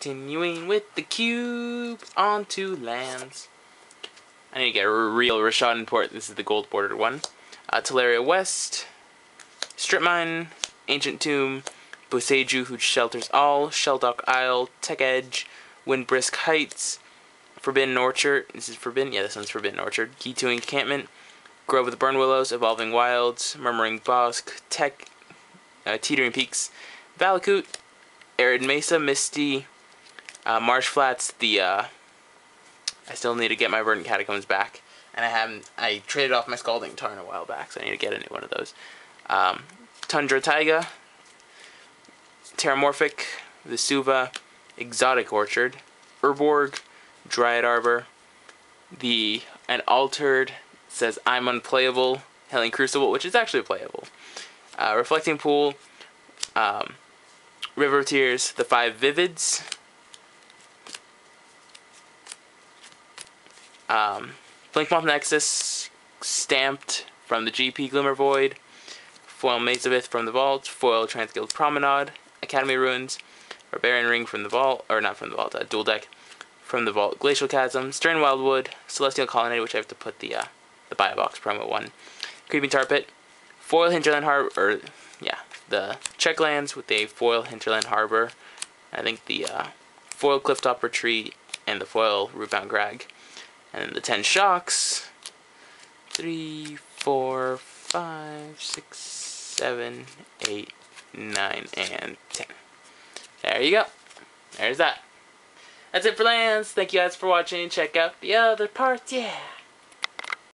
Continuing with the cube onto lands. I need to get a real Rishadan port. This is the gold bordered one. Uh, Tolaria West, Strip Mine, Ancient Tomb, Boseiju, who shelters all, Shelldock Isle, Tech Edge, Windbrisk Heights, Forbidden Orchard. This is Forbidden? Yeah, this one's Forbidden Orchard. Key to Encampment, Grove of the Burn Willows, Evolving Wilds, Murmuring Bosque, Tech, uh, Teetering Peaks, Valakut, Arid Mesa, Misty, uh, Marsh Flats, the, uh, I still need to get my Verdant Catacombs back. And I haven't, I traded off my Scalding Tarn a while back, so I need to get a new one of those. Um, Tundra Taiga, Terramorphic, Vesuva, Exotic Orchard, Urborg, Dryad Arbor, the, an Altered, says I'm unplayable, Hellion Crucible, which is actually playable. Uh, Reflecting Pool, um, River Tears, the Five Vivids, um, Blinkmoth Nexus, stamped from the GP Glimmervoid, Foil Maze of Ith from the Vault, Foil Transguild Promenade, Academy Ruins, Barbarian Ring from the Vault, or not from the Vault, uh, Duel Deck from the Vault, Glacial Chasm, Stirring Wildwood, Celestial Colonnade, which I have to put the uh, the buy box promo one, Creeping Tar Pit, Foil Hinterland Harbor, or yeah, the Checklands with a Foil Hinterland Harbor, I think the uh, Foil Clifftop Retreat, and the Foil Rootbound Crag. And then the 10 shocks. Three, four, five, six, seven, eight, nine, and 10. There you go. There's that. That's it for lands. Thank you guys for watching. Check out the other parts. Yeah.